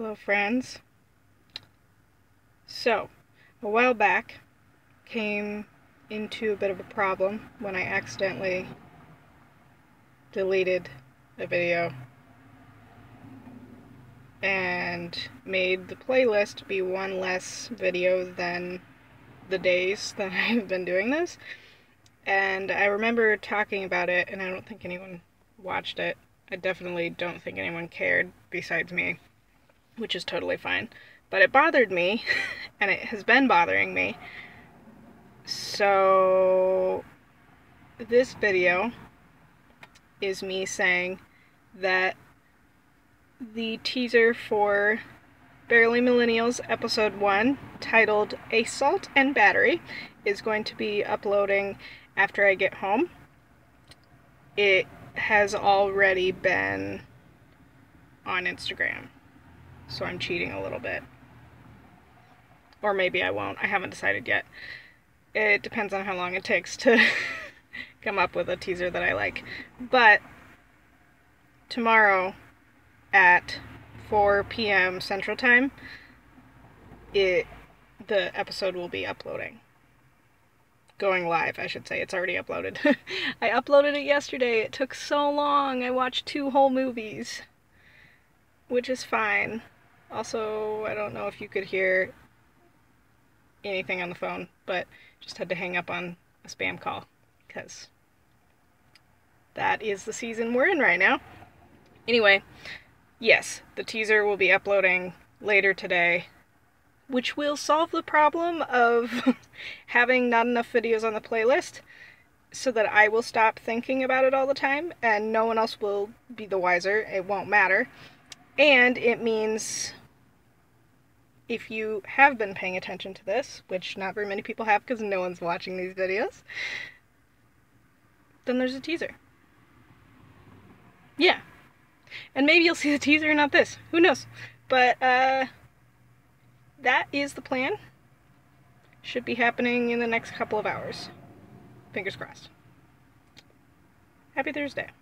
Hello, friends. So, a while back, came into a bit of a problem when I accidentally deleted a video and made the playlist be one less video than the days that I've been doing this. And I remember talking about it, and I don't think anyone watched it. I definitely don't think anyone cared besides me, which is totally fine. But it bothered me, and it has been bothering me. So, this video is me saying that the teaser for Barely Millennials Episode 1, titled Assault and Battery, is going to be uploading after I get home. It has already been on Instagram, so I'm cheating a little bit. Or maybe I won't. I haven't decided yet. It depends on how long it takes to come up with a teaser that I like. But tomorrow at 4 p.m. Central Time, it the episode will be uploading. Going live, I should say. It's already uploaded. I uploaded it yesterday. It took so long. I watched two whole movies. Which is fine. Also, I don't know if you could hear anything on the phone, but just had to hang up on a spam call because that is the season we're in right now. Anyway, yes, the teaser will be uploading later today, which will solve the problem of having not enough videos on the playlist so that I will stop thinking about it all the time and no one else will be the wiser. It won't matter. And it means if you have been paying attention to this, which not very many people have because no one's watching these videos, then there's a teaser. Yeah. And maybe you'll see the teaser, not this. Who knows? But, uh, that is the plan. Should be happening in the next couple of hours. Fingers crossed. Happy Thursday.